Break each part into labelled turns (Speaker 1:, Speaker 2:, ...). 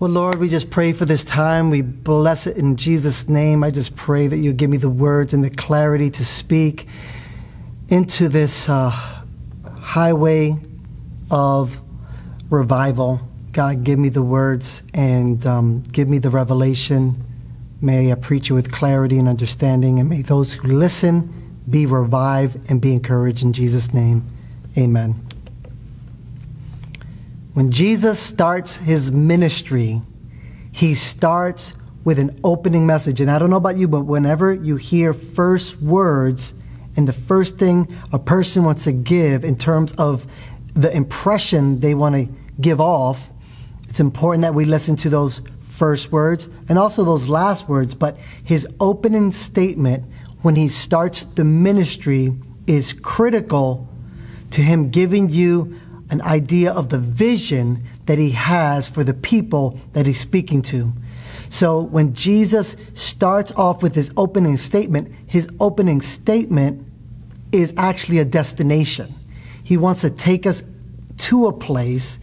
Speaker 1: Well, Lord, we just pray for this time. We bless it in Jesus' name. I just pray that you give me the words and the clarity to speak into this uh, highway of revival. God, give me the words and um, give me the revelation. May I preach it with clarity and understanding, and may those who listen be revived and be encouraged in Jesus' name. Amen. When Jesus starts his ministry, he starts with an opening message. And I don't know about you, but whenever you hear first words and the first thing a person wants to give in terms of the impression they want to give off, it's important that we listen to those first words and also those last words. But his opening statement when he starts the ministry is critical to him giving you an idea of the vision that he has for the people that he's speaking to. So when Jesus starts off with his opening statement, his opening statement is actually a destination. He wants to take us to a place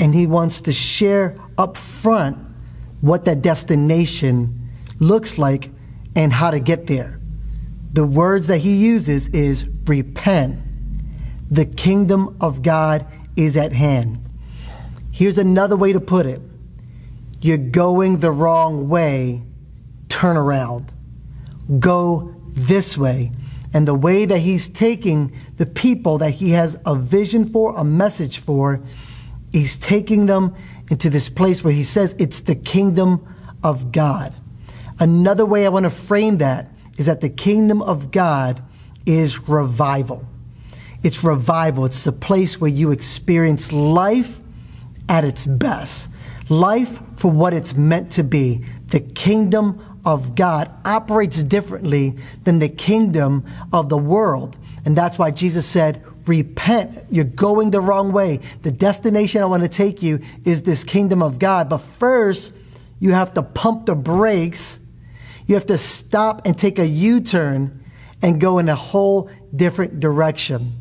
Speaker 1: and he wants to share up front what that destination looks like and how to get there. The words that he uses is repent. The kingdom of God is at hand. Here's another way to put it you're going the wrong way, turn around. Go this way. And the way that he's taking the people that he has a vision for, a message for, he's taking them into this place where he says it's the kingdom of God. Another way I want to frame that is that the kingdom of God is revival. It's revival. It's the place where you experience life at its best. Life for what it's meant to be. The kingdom of God operates differently than the kingdom of the world. And that's why Jesus said, repent. You're going the wrong way. The destination I want to take you is this kingdom of God. But first, you have to pump the brakes. You have to stop and take a U turn and go in a whole different direction.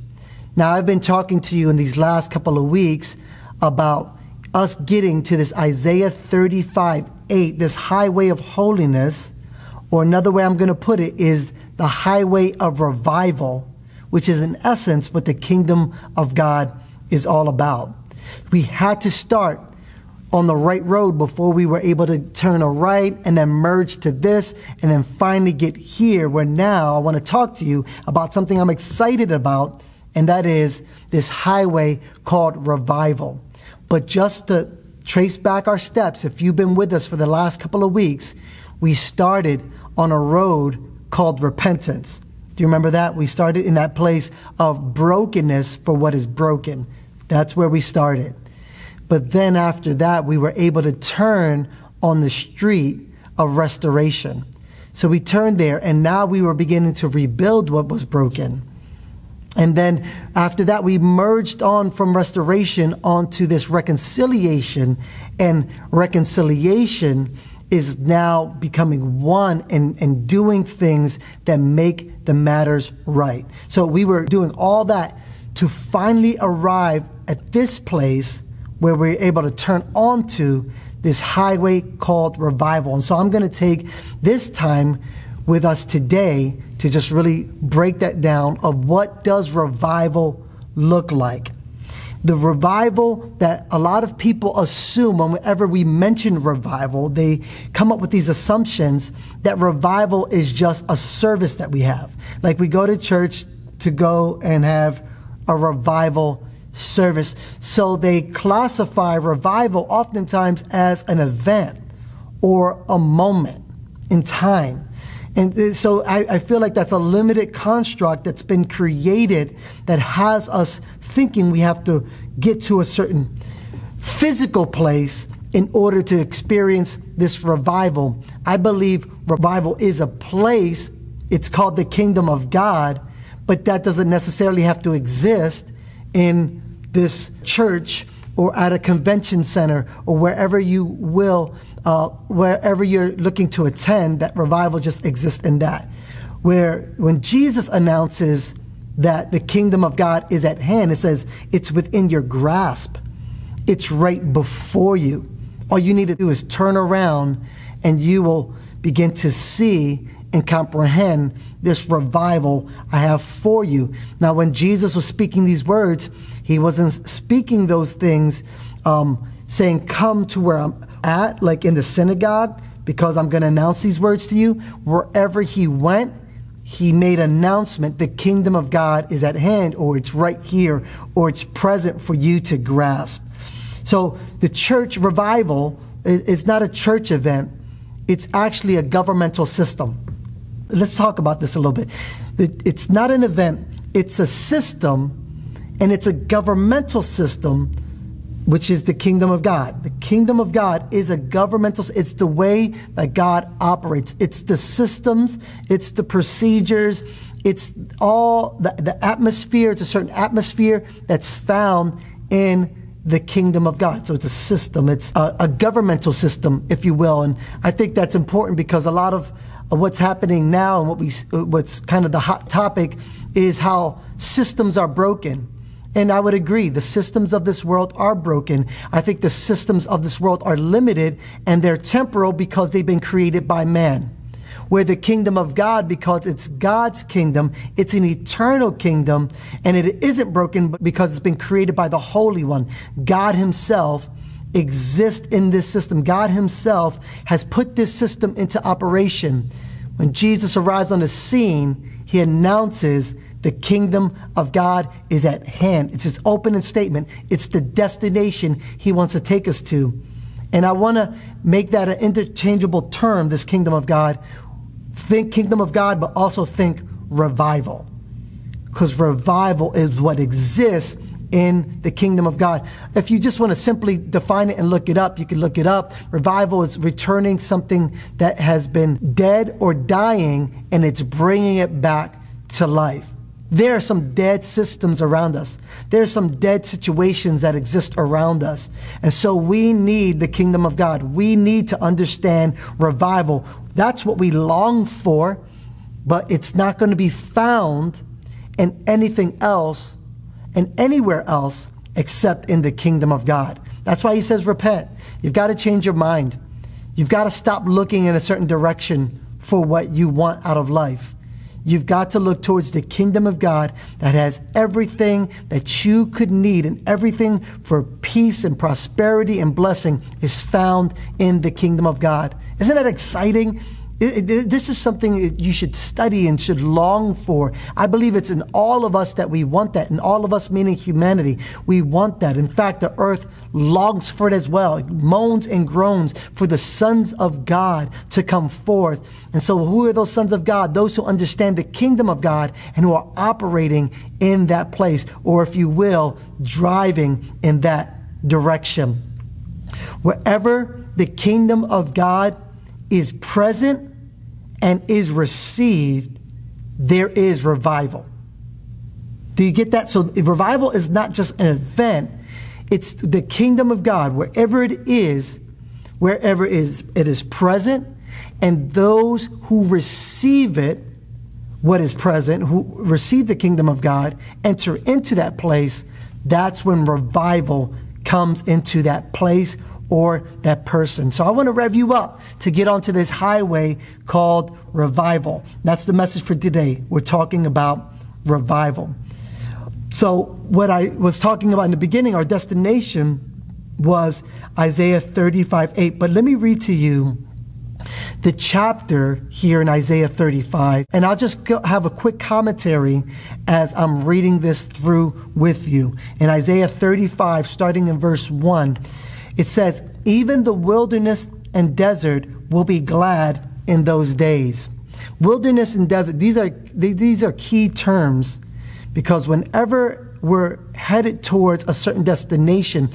Speaker 1: Now, I've been talking to you in these last couple of weeks about us getting to this Isaiah 35 8, this highway of holiness, or another way I'm going to put it is the highway of revival, which is in essence what the kingdom of God is all about. We had to start on the right road before we were able to turn a right and then merge to this and then finally get here where now I want to talk to you about something I'm excited about and that is this highway called revival. But just to trace back our steps, if you've been with us for the last couple of weeks, we started on a road called repentance. Do you remember that? We started in that place of brokenness for what is broken. That's where we started. But then after that, we were able to turn on the street of restoration. So we turned there, and now we were beginning to rebuild what was broken. And then after that, we merged on from restoration onto this reconciliation. And reconciliation is now becoming one and, and doing things that make the matters right. So we were doing all that to finally arrive at this place where we're able to turn onto this highway called revival. And so I'm going to take this time with us today to just really break that down of what does revival look like. The revival that a lot of people assume whenever we mention revival, they come up with these assumptions that revival is just a service that we have. Like we go to church to go and have a revival service. So they classify revival oftentimes as an event or a moment in time. And uh, so I, I, feel like that's a limited construct that's been created that has us thinking we have to get to a certain physical place in order to experience this revival. I believe revival is a place, it's called the kingdom of God, but that doesn't necessarily have to exist in this church or at a convention center or wherever you will uh, wherever you're looking to attend, that revival just exists in that. Where when Jesus announces that the kingdom of God is at hand, it says it's within your grasp, it's right before you. All you need to do is turn around and you will begin to see and comprehend this revival I have for you. Now, when Jesus was speaking these words, he wasn't speaking those things um, saying, Come to where I'm at, like in the synagogue, because I'm going to announce these words to you. Wherever he went, he made announcement the kingdom of God is at hand, or it's right here, or it's present for you to grasp. So the church revival is not a church event, it's actually a governmental system. Let's talk about this a little bit. It's not an event, it's a system, and it's a governmental system which is the kingdom of God. The kingdom of God is a governmental, it's the way that God operates. It's the systems, it's the procedures, it's all the, the atmosphere, it's a certain atmosphere that's found in the kingdom of God. So it's a system, it's a, a governmental system, if you will. And I think that's important because a lot of what's happening now and what we, what's kind of the hot topic is how systems are broken and I would agree, the systems of this world are broken. I think the systems of this world are limited and they're temporal because they've been created by man. Where the kingdom of God, because it's God's kingdom, it's an eternal kingdom, and it isn't broken because it's been created by the Holy One. God Himself exists in this system. God Himself has put this system into operation. When Jesus arrives on the scene, He announces the kingdom of God is at hand. It's his opening statement. It's the destination he wants to take us to. And I want to make that an interchangeable term, this kingdom of God. Think kingdom of God, but also think revival. Because revival is what exists in the kingdom of God. If you just want to simply define it and look it up, you can look it up. Revival is returning something that has been dead or dying and it's bringing it back to life. There are some dead systems around us. There are some dead situations that exist around us. And so we need the kingdom of God. We need to understand revival. That's what we long for, but it's not going to be found in anything else and anywhere else except in the kingdom of God. That's why he says repent. You've got to change your mind. You've got to stop looking in a certain direction for what you want out of life. You've got to look towards the kingdom of God that has everything that you could need and everything for peace and prosperity and blessing is found in the kingdom of God. Isn't that exciting? This is something you should study and should long for. I believe it's in all of us that we want that. In all of us, meaning humanity, we want that. In fact, the earth longs for it as well. It moans and groans for the sons of God to come forth. And so, who are those sons of God? Those who understand the kingdom of God and who are operating in that place, or if you will, driving in that direction. Wherever the kingdom of God is present, and is received, there is revival. Do you get that? So revival is not just an event, it's the kingdom of God, wherever it is, wherever it is, it is present, and those who receive it, what is present, who receive the kingdom of God, enter into that place, that's when revival comes into that place or that person. So I want to rev you up to get onto this highway called revival. That's the message for today. We're talking about revival. So, what I was talking about in the beginning, our destination was Isaiah 35 8. But let me read to you the chapter here in Isaiah 35. And I'll just have a quick commentary as I'm reading this through with you. In Isaiah 35, starting in verse 1, it says, Even the wilderness and desert will be glad in those days. Wilderness and desert, these are, these are key terms because whenever we're headed towards a certain destination,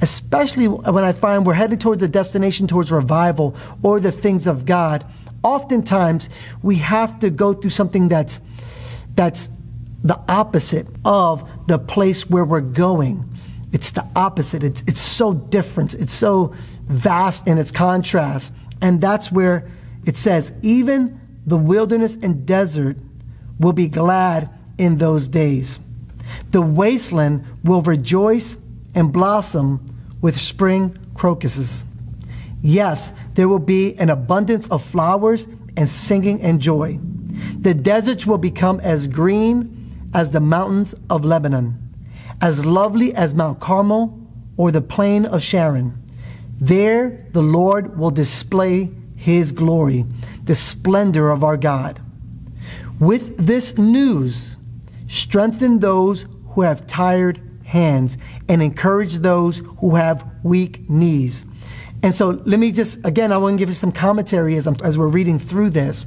Speaker 1: especially when I find we're headed towards a destination towards revival or the things of God, oftentimes we have to go through something that's, that's the opposite of the place where we're going. It's the opposite. It's, it's so different. It's so vast in its contrast. And that's where it says, even the wilderness and desert will be glad in those days. The wasteland will rejoice and blossom with spring crocuses. Yes, there will be an abundance of flowers and singing and joy. The deserts will become as green as the mountains of Lebanon, as lovely as Mount Carmel or the plain of Sharon. There the Lord will display his glory, the splendor of our God. With this news, strengthen those who have tired hands and encourage those who have weak knees. And so let me just, again, I want to give you some commentary as, as we're reading through this.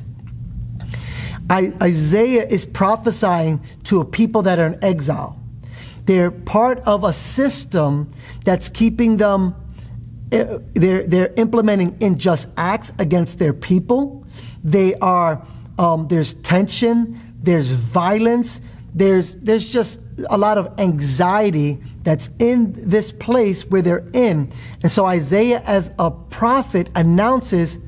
Speaker 1: I, Isaiah is prophesying to a people that are in exile. They're part of a system that's keeping them, eh, they're, they're implementing unjust acts against their people. They are, um, there's tension, there's violence, there's, there's just a lot of anxiety that's in this place where they're in. And so Isaiah, as a prophet, announces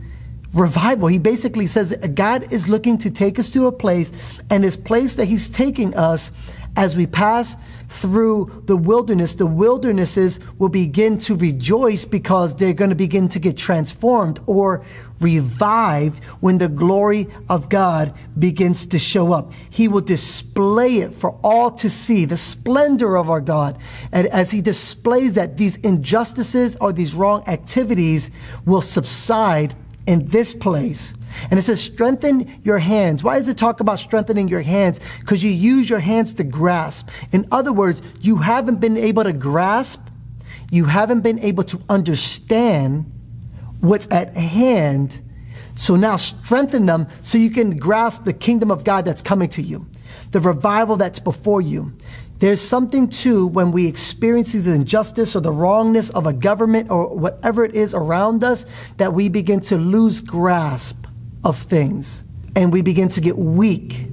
Speaker 1: revival. He basically says God is looking to take us to a place, and this place that He's taking us as we pass through the wilderness, the wildernesses will begin to rejoice because they're going to begin to get transformed or revived when the glory of God begins to show up. He will display it for all to see, the splendor of our God. And as He displays that, these injustices or these wrong activities will subside in this place. And it says, strengthen your hands. Why does it talk about strengthening your hands? Because you use your hands to grasp. In other words, you haven't been able to grasp, you haven't been able to understand what's at hand. So now strengthen them so you can grasp the kingdom of God that's coming to you, the revival that's before you. There's something too when we experience the injustice or the wrongness of a government or whatever it is around us that we begin to lose grasp of things and we begin to get weak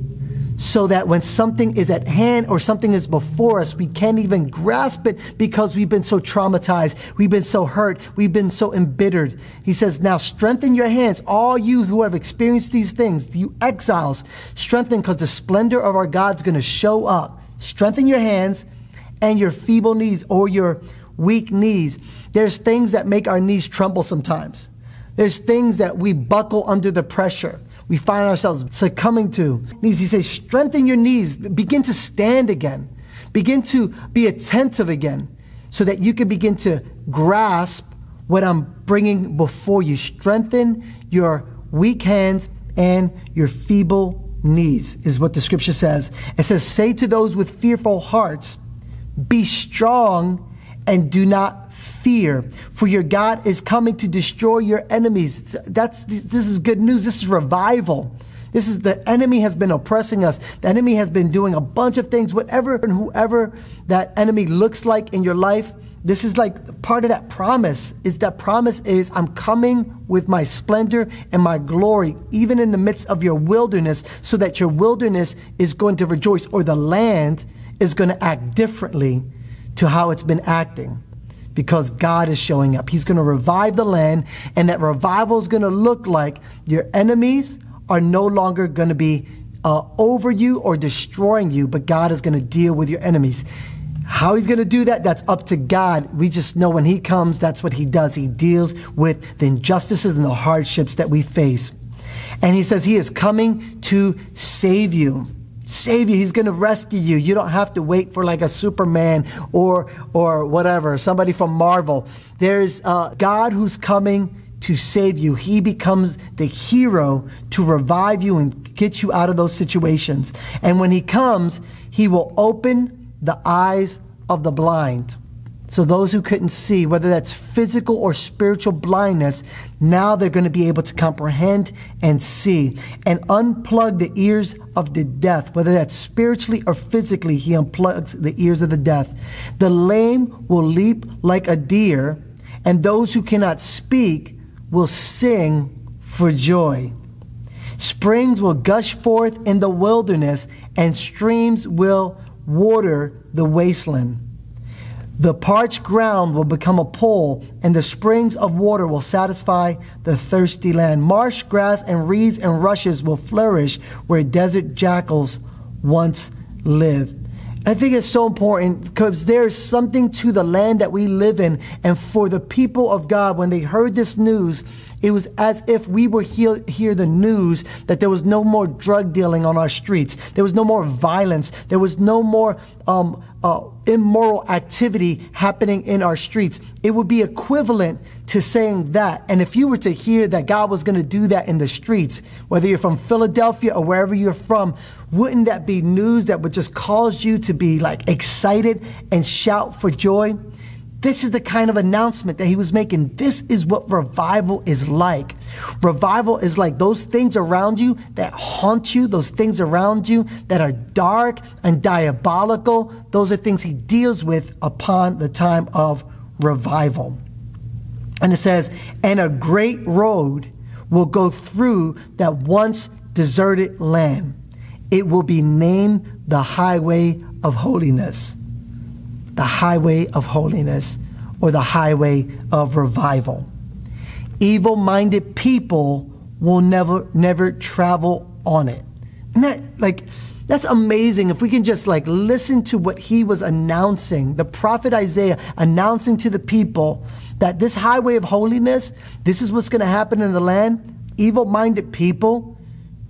Speaker 1: so that when something is at hand or something is before us, we can't even grasp it because we've been so traumatized, we've been so hurt, we've been so embittered. He says, Now strengthen your hands, all you who have experienced these things, you exiles, strengthen because the splendor of our God's going to show up Strengthen your hands and your feeble knees or your weak knees. There's things that make our knees tremble sometimes. There's things that we buckle under the pressure. We find ourselves succumbing to. He says, strengthen your knees. Begin to stand again. Begin to be attentive again so that you can begin to grasp what I'm bringing before you. Strengthen your weak hands and your feeble knees, is what the scripture says. It says, Say to those with fearful hearts, Be strong and do not fear, for your God is coming to destroy your enemies. That's, this is good news. This is revival. This is the enemy has been oppressing us. The enemy has been doing a bunch of things, whatever and whoever that enemy looks like in your life this is like part of that promise is that promise is I'm coming with my splendor and my glory, even in the midst of your wilderness, so that your wilderness is going to rejoice or the land is going to act differently to how it's been acting because God is showing up. He's going to revive the land, and that revival is going to look like your enemies are no longer going to be uh, over you or destroying you, but God is going to deal with your enemies. How he's going to do that, that's up to God. We just know when he comes, that's what he does. He deals with the injustices and the hardships that we face. And he says he is coming to save you. Save you. He's going to rescue you. You don't have to wait for like a Superman or, or whatever, somebody from Marvel. There's a God who's coming to save you. He becomes the hero to revive you and get you out of those situations. And when he comes, he will open the eyes of the blind. So, those who couldn't see, whether that's physical or spiritual blindness, now they're going to be able to comprehend and see and unplug the ears of the deaf, whether that's spiritually or physically, he unplugs the ears of the deaf. The lame will leap like a deer, and those who cannot speak will sing for joy. Springs will gush forth in the wilderness, and streams will water the wasteland. The parched ground will become a pool, and the springs of water will satisfy the thirsty land. Marsh grass and reeds and rushes will flourish where desert jackals once lived. I think it's so important because there's something to the land that we live in. And for the people of God, when they heard this news, it was as if we were hear, hear the news that there was no more drug dealing on our streets. There was no more violence. There was no more um, uh, immoral activity happening in our streets. It would be equivalent to saying that. And if you were to hear that God was going to do that in the streets, whether you're from Philadelphia or wherever you're from, wouldn't that be news that would just cause you to be like excited and shout for joy? This is the kind of announcement that he was making. This is what revival is like. Revival is like those things around you that haunt you, those things around you that are dark and diabolical. Those are things he deals with upon the time of revival. And it says, and a great road will go through that once deserted land. It will be named the highway of holiness the highway of holiness or the highway of revival. Evil minded people will never, never travel on it. And that, like, that's amazing if we can just like listen to what he was announcing, the prophet Isaiah announcing to the people that this highway of holiness, this is what's going to happen in the land. Evil minded people,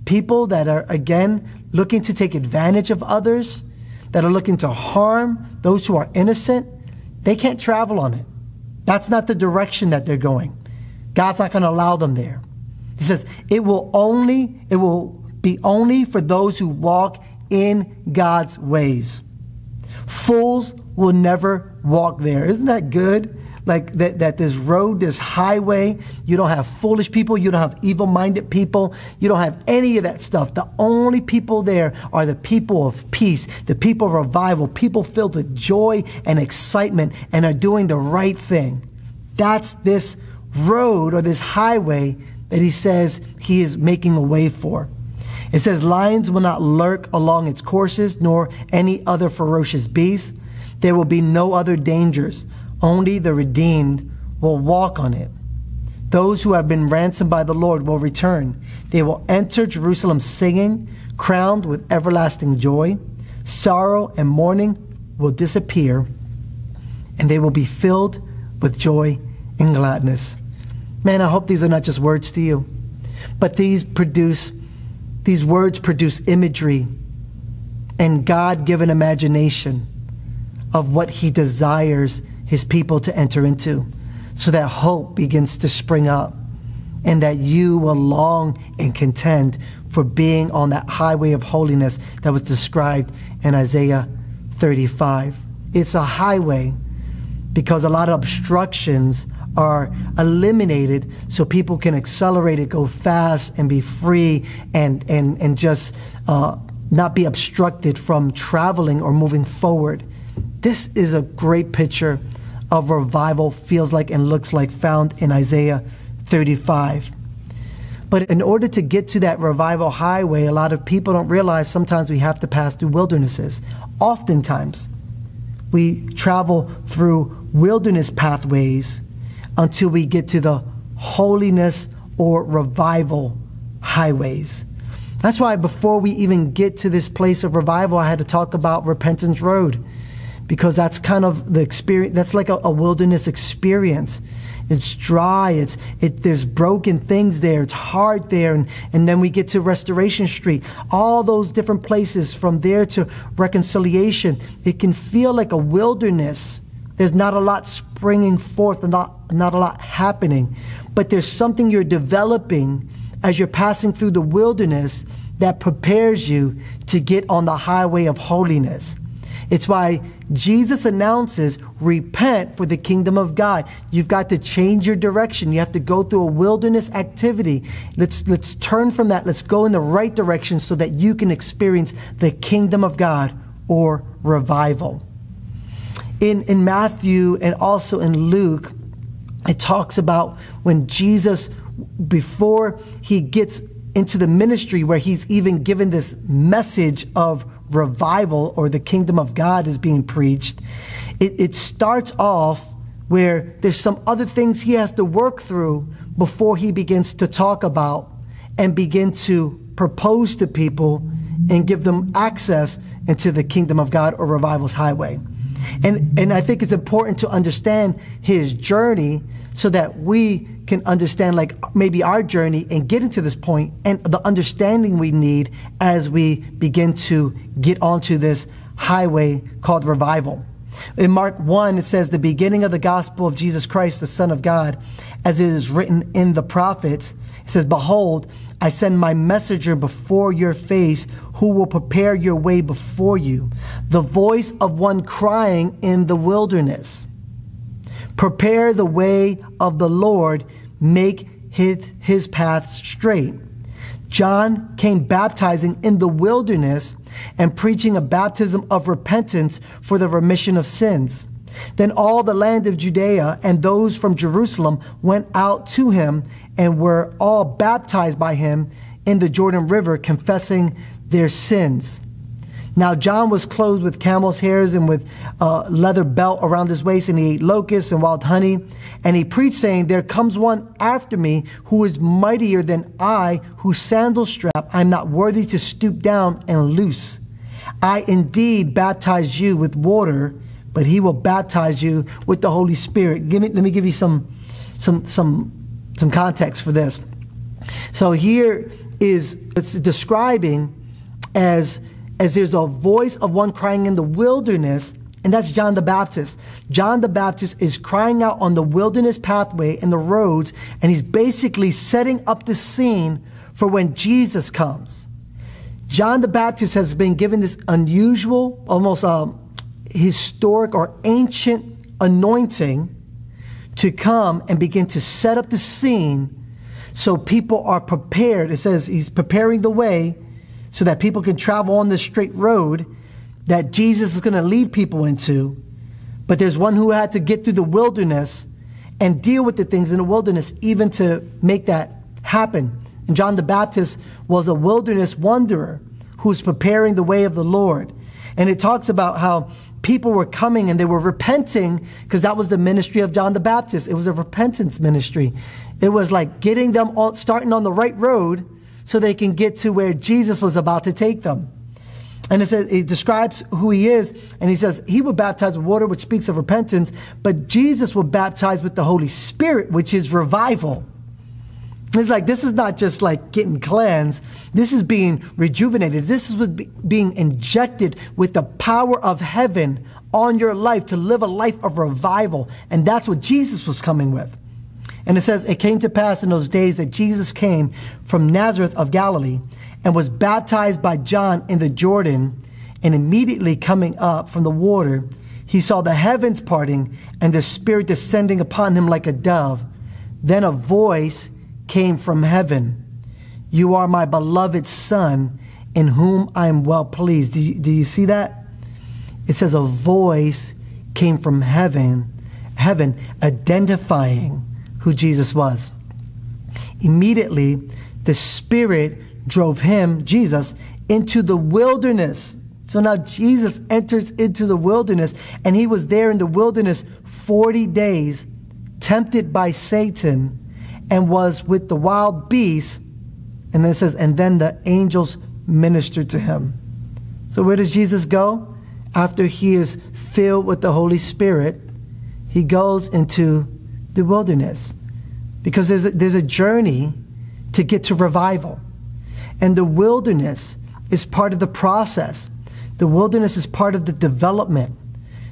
Speaker 1: people that are again looking to take advantage of others, that are looking to harm those who are innocent, they can't travel on it. That's not the direction that they're going. God's not going to allow them there. He says, it will only, it will be only for those who walk in God's ways. Fools will never walk there. Isn't that good? Like that, that this road, this highway, you don't have foolish people, you don't have evil minded people, you don't have any of that stuff. The only people there are the people of peace, the people of revival, people filled with joy and excitement and are doing the right thing. That's this road or this highway that he says he is making a way for. It says, Lions will not lurk along its courses, nor any other ferocious beast. There will be no other dangers. Only the redeemed will walk on it. Those who have been ransomed by the Lord will return. They will enter Jerusalem singing, crowned with everlasting joy. Sorrow and mourning will disappear, and they will be filled with joy and gladness. Man, I hope these are not just words to you, but these produce, these words produce imagery and God given imagination of what He desires his people to enter into so that hope begins to spring up and that you will long and contend for being on that highway of holiness that was described in Isaiah 35. It's a highway because a lot of obstructions are eliminated so people can accelerate it, go fast, and be free and, and, and just uh, not be obstructed from traveling or moving forward. This is a great picture of revival feels like and looks like found in Isaiah 35. But in order to get to that revival highway, a lot of people don't realize sometimes we have to pass through wildernesses. Oftentimes, we travel through wilderness pathways until we get to the holiness or revival highways. That's why before we even get to this place of revival, I had to talk about Repentance Road because that's kind of the experience. That's like a, a wilderness experience. It's dry. It's it. There's broken things there. It's hard there, and and then we get to Restoration Street. All those different places from there to Reconciliation. It can feel like a wilderness. There's not a lot springing forth, not not a lot happening, but there's something you're developing as you're passing through the wilderness that prepares you to get on the highway of holiness. It's why Jesus announces, repent for the kingdom of God. You've got to change your direction. You have to go through a wilderness activity. Let's, let's turn from that. Let's go in the right direction so that you can experience the kingdom of God or revival. In, in Matthew and also in Luke, it talks about when Jesus, before he gets into the ministry where he's even given this message of revival or the kingdom of God is being preached, it, it starts off where there's some other things he has to work through before he begins to talk about and begin to propose to people and give them access into the kingdom of God or revival's highway. And, and I think it's important to understand his journey so that we can understand like maybe our journey and getting to this point and the understanding we need as we begin to get onto this highway called revival. In Mark 1, it says, The beginning of the gospel of Jesus Christ, the Son of God, as it is written in the prophets. It says, Behold, I send my messenger before your face who will prepare your way before you. The voice of one crying in the wilderness. Prepare the way of the Lord, make his, his path straight. John came baptizing in the wilderness and preaching a baptism of repentance for the remission of sins. Then all the land of Judea and those from Jerusalem went out to him and were all baptized by him in the Jordan River, confessing their sins. Now, John was clothed with camel's hairs and with a leather belt around his waist, and he ate locusts and wild honey. And he preached, saying, There comes one after me who is mightier than I, whose sandal strap I am not worthy to stoop down and loose. I indeed baptize you with water, but he will baptize you with the Holy Spirit. Give me, let me give you some, some, some, some context for this. So here is it's describing as as there's a voice of one crying in the wilderness, and that's John the Baptist. John the Baptist is crying out on the wilderness pathway and the roads, and he's basically setting up the scene for when Jesus comes. John the Baptist has been given this unusual, almost um, historic or ancient anointing to come and begin to set up the scene so people are prepared. It says he's preparing the way so that people can travel on the straight road that Jesus is going to lead people into. But there's one who had to get through the wilderness and deal with the things in the wilderness, even to make that happen. And John the Baptist was a wilderness wanderer who's preparing the way of the Lord. And it talks about how people were coming and they were repenting because that was the ministry of John the Baptist. It was a repentance ministry. It was like getting them on, starting on the right road so they can get to where Jesus was about to take them. And it says, he describes who he is, and he says, he will baptize with water, which speaks of repentance, but Jesus will baptize with the Holy Spirit, which is revival. It's like, this is not just like getting cleansed. This is being rejuvenated. This is being injected with the power of heaven on your life to live a life of revival. And that's what Jesus was coming with. And it says, It came to pass in those days that Jesus came from Nazareth of Galilee and was baptized by John in the Jordan. And immediately coming up from the water, he saw the heavens parting and the Spirit descending upon him like a dove. Then a voice came from heaven You are my beloved Son, in whom I am well pleased. Do you, do you see that? It says a voice came from heaven, heaven identifying who Jesus was. Immediately, the Spirit drove him, Jesus, into the wilderness. So now Jesus enters into the wilderness, and he was there in the wilderness 40 days, tempted by Satan, and was with the wild beasts. And then it says, and then the angels ministered to him. So where does Jesus go? After he is filled with the Holy Spirit, he goes into the wilderness because there's a, there's a journey to get to revival. And the wilderness is part of the process. The wilderness is part of the development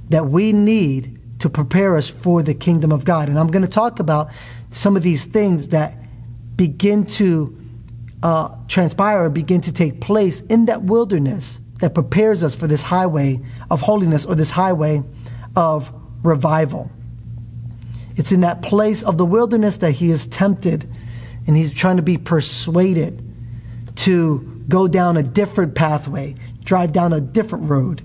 Speaker 1: that we need to prepare us for the kingdom of God. And I'm going to talk about some of these things that begin to uh, transpire or begin to take place in that wilderness that prepares us for this highway of holiness or this highway of revival. It's in that place of the wilderness that he is tempted and he's trying to be persuaded to go down a different pathway, drive down a different road.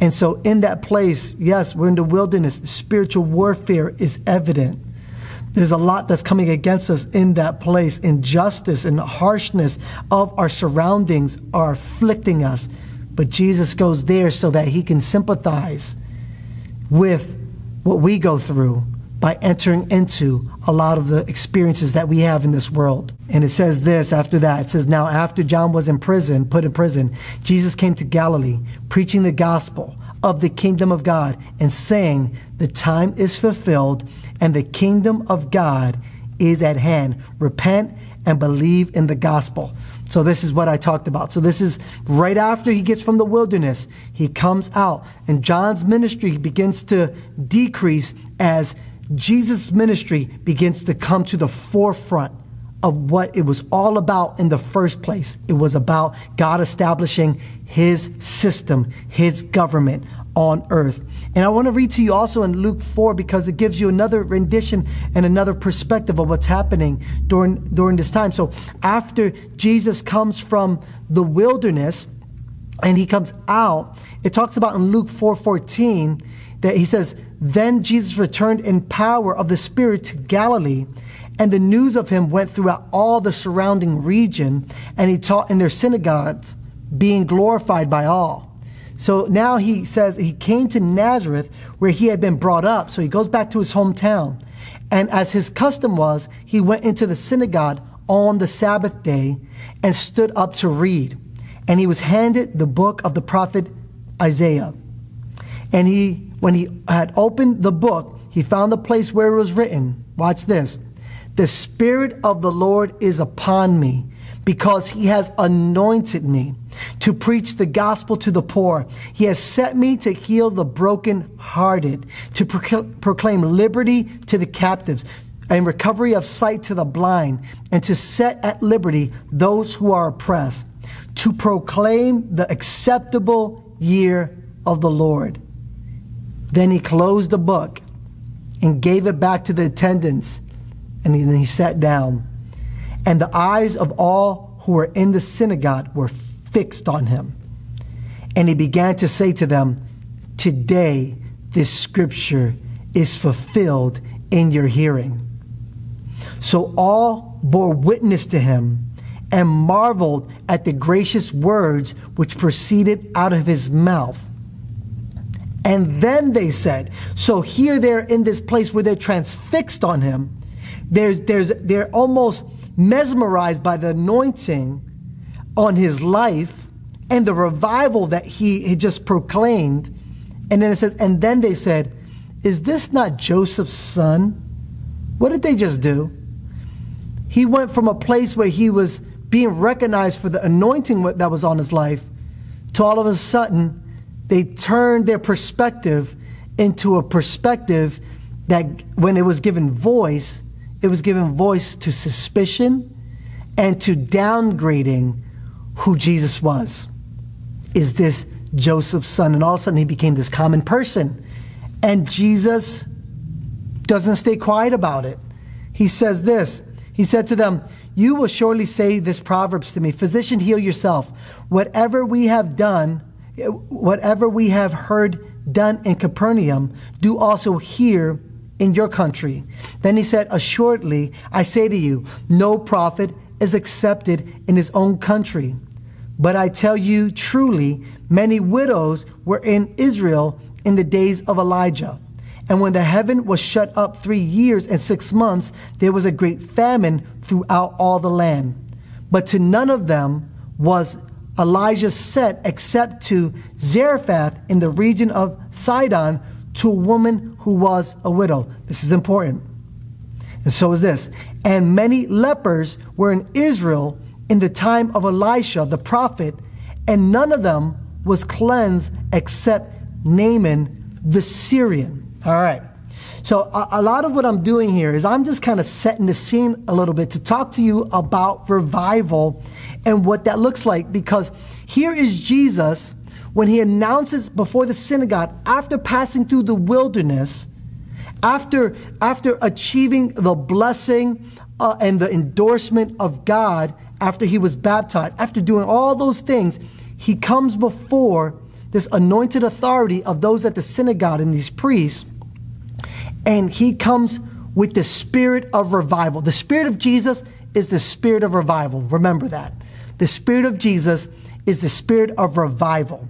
Speaker 1: And so, in that place, yes, we're in the wilderness. Spiritual warfare is evident. There's a lot that's coming against us in that place. Injustice and harshness of our surroundings are afflicting us. But Jesus goes there so that he can sympathize with what we go through by entering into a lot of the experiences that we have in this world. And it says this after that. It says, Now, after John was in prison, put in prison, Jesus came to Galilee, preaching the gospel of the kingdom of God and saying, The time is fulfilled and the kingdom of God is at hand. Repent and believe in the gospel. So this is what I talked about. So this is right after he gets from the wilderness. He comes out and John's ministry begins to decrease as Jesus' ministry begins to come to the forefront of what it was all about in the first place. It was about God establishing his system, his government on earth. And I want to read to you also in Luke 4 because it gives you another rendition and another perspective of what's happening during, during this time. So after Jesus comes from the wilderness and he comes out, it talks about in Luke 4:14 that he says, "Then Jesus returned in power of the Spirit to Galilee." And the news of him went throughout all the surrounding region, and he taught in their synagogues, being glorified by all. So now he says he came to Nazareth where he had been brought up. So he goes back to his hometown. And as his custom was, he went into the synagogue on the Sabbath day and stood up to read. And he was handed the book of the prophet Isaiah. And he, when he had opened the book, he found the place where it was written. Watch this. The Spirit of the Lord is upon me because he has anointed me to preach the gospel to the poor. He has set me to heal the brokenhearted, to proclaim liberty to the captives and recovery of sight to the blind, and to set at liberty those who are oppressed, to proclaim the acceptable year of the Lord. Then he closed the book and gave it back to the attendants, and then he sat down. And the eyes of all who were in the synagogue were fixed on him. And he began to say to them, Today this scripture is fulfilled in your hearing. So all bore witness to him and marveled at the gracious words which proceeded out of his mouth. And then they said, so here they're in this place where they're transfixed on him. There's, there's, they're almost mesmerized by the anointing on his life and the revival that he had just proclaimed. And then it says, and then they said, Is this not Joseph's son? What did they just do? He went from a place where he was being recognized for the anointing that was on his life to all of a sudden they turned their perspective into a perspective that when it was given voice, it was given voice to suspicion and to downgrading who Jesus was. Is this Joseph's son? And all of a sudden he became this common person. And Jesus doesn't stay quiet about it. He says this He said to them, You will surely say this Proverbs to me Physician, heal yourself. Whatever we have done, whatever we have heard done in Capernaum, do also here in your country. Then he said, Assuredly, I say to you, no prophet is accepted in his own country. But I tell you truly, many widows were in Israel in the days of Elijah. And when the heaven was shut up three years and six months, there was a great famine throughout all the land. But to none of them was Elijah sent except to Zarephath in the region of Sidon to a woman who was a widow. This is important. And so is this. And many lepers were in Israel in the time of Elisha the prophet, and none of them was cleansed except Naaman the Syrian. All right. So, a, a, lot of what I'm doing here is I'm just kind of setting the scene a little bit to talk to you about revival and what that looks like because here is Jesus when he announces before the synagogue after passing through the wilderness, after, after achieving the blessing uh, and the endorsement of God after he was baptized, after doing all those things, he comes before this anointed authority of those at the synagogue and these priests, and he comes with the spirit of revival. The spirit of Jesus is the spirit of revival. Remember that. The spirit of Jesus is the spirit of revival.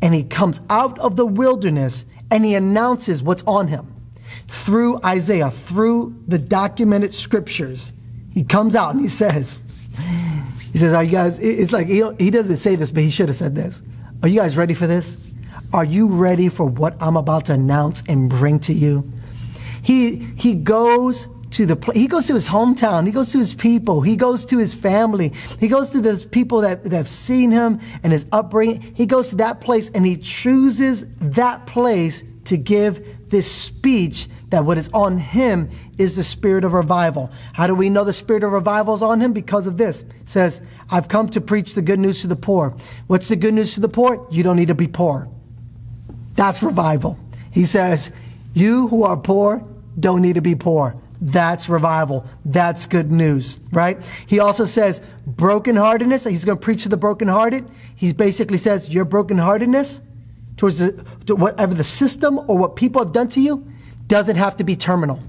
Speaker 1: And he comes out of the wilderness and he announces what's on him. through Isaiah, through the documented scriptures. He comes out and he says, he says, Are you guys, it's like, he, he doesn't say this, but he should have said this. Are you guys ready for this? Are you ready for what I'm about to announce and bring to you? He, he goes to the he goes to his hometown he goes to his people he goes to his family he goes to the people that, that have seen him and his upbringing. He goes to that place and he chooses that place to give this speech that what is on him is the spirit of revival. How do we know the spirit of revival is on him? Because of this. It says i've come to preach the good news to the poor. What's the good news to the poor? You don't need to be poor. That's revival. He says you who are poor don't need to be poor that's revival. That's good news, right? He also says brokenheartedness. He's going to preach to the brokenhearted. He basically says your brokenheartedness towards the, to whatever the system or what people have done to you doesn't have to be terminal.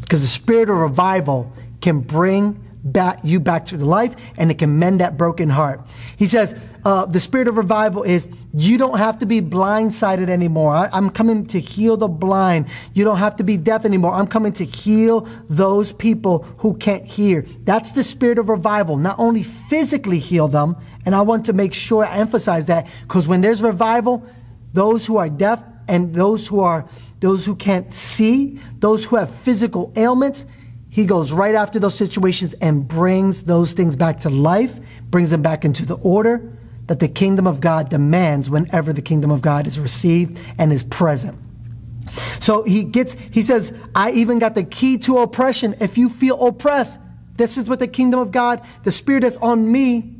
Speaker 1: Because the spirit of revival can bring back you back to the life and it can mend that broken heart. He says, uh, the spirit of revival is you don't have to be blindsided anymore. I, I'm coming to heal the blind. You don't have to be deaf anymore. I'm coming to heal those people who can't hear. That's the spirit of revival. Not only physically heal them, and I want to make sure I emphasize that because when there's revival, those who are deaf and those who are those who can't see, those who have physical ailments, he goes right after those situations and brings those things back to life, brings them back into the order that the kingdom of God demands whenever the kingdom of God is received and is present. So he gets, he says, I even got the key to oppression. If you feel oppressed, this is what the kingdom of God, the spirit that's on me,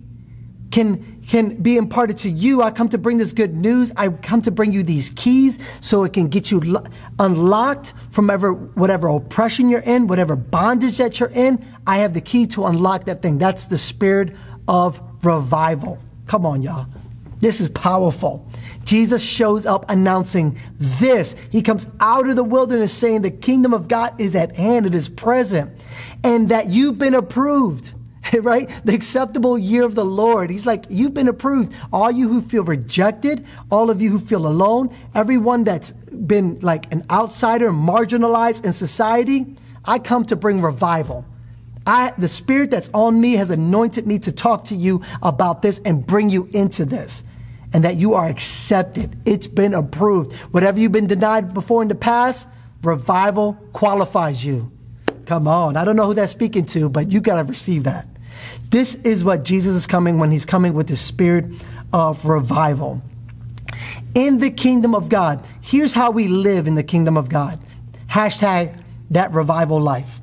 Speaker 1: can can be imparted to you. I come to bring this good news. I come to bring you these keys so it can get you lo- unlocked from ever, whatever oppression you're in, whatever bondage that you're in. I have the key to unlock that thing. That's the spirit of revival. Come on, y'all. This is powerful. Jesus shows up announcing this. He comes out of the wilderness saying the kingdom of God is at hand, it is present, and that you've been approved. right? The acceptable year of the Lord. He's like, you've been approved. All you who feel rejected, all of you who feel alone, everyone that's been like an outsider, marginalized in society, I come to bring revival. I, the spirit that's on me has anointed me to talk to you about this and bring you into this and that you are accepted. It's been approved. Whatever you've been denied before in the past, revival qualifies you. Come on. I don't know who that's speaking to, but you got to receive that. This is what Jesus is coming when he's coming with the spirit of revival. In the kingdom of God, here's how we live in the kingdom of God. Hashtag that revival life.